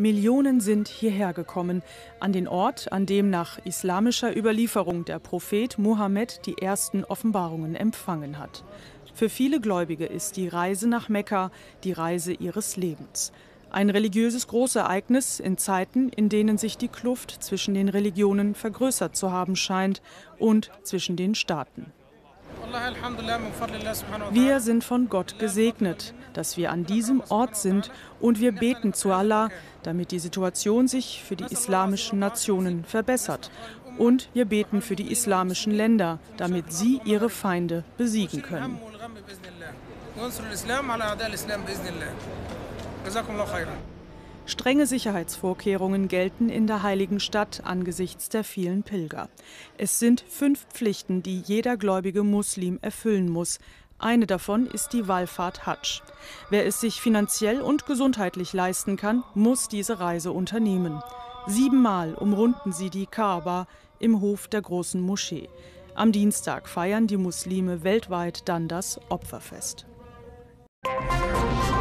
Millionen sind hierher gekommen, an den Ort, an dem nach islamischer Überlieferung der Prophet Mohammed die ersten Offenbarungen empfangen hat. Für viele Gläubige ist die Reise nach Mekka die Reise ihres Lebens. Ein religiöses Großereignis in Zeiten, in denen sich die Kluft zwischen den Religionen vergrößert zu haben scheint und zwischen den Staaten. Wir sind von Gott gesegnet, dass wir an diesem Ort sind und wir beten zu Allah, damit die Situation sich für die islamischen Nationen verbessert. Und wir beten für die islamischen Länder, damit sie ihre Feinde besiegen können. Strenge Sicherheitsvorkehrungen gelten in der heiligen Stadt angesichts der vielen Pilger. Es sind fünf Pflichten, die jeder gläubige Muslim erfüllen muss. Eine davon ist die Wallfahrt Hadsch. Wer es sich finanziell und gesundheitlich leisten kann, muss diese Reise unternehmen. Siebenmal umrunden sie die Kaaba im Hof der großen Moschee. Am Dienstag feiern die Muslime weltweit dann das Opferfest. Musik